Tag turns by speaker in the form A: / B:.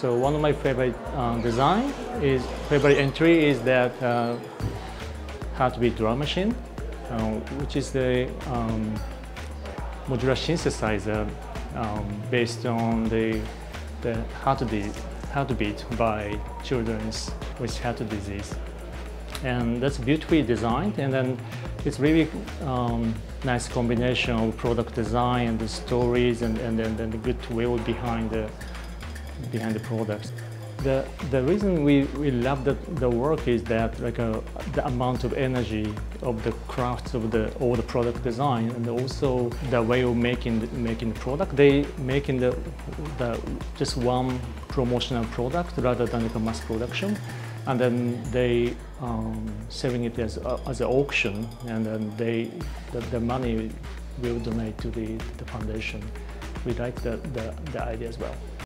A: So one of my favorite uh, design is favorite entry is that uh, Heartbeat drum machine, uh, which is the um, modular synthesizer um, based on the the heartbeat heartbeat by children with heart disease, and that's beautifully designed. And then it's really um, nice combination of product design and the stories and and, and the good will behind the behind the products. The, the reason we, we love the, the work is that like uh, the amount of energy of the crafts of the all the product design and also the way of making the, making the product. They making the, the just one promotional product rather than like a mass production, and then they um, selling it as a, as an auction, and then they the, the money will donate to the, the foundation. We like the, the, the idea as well.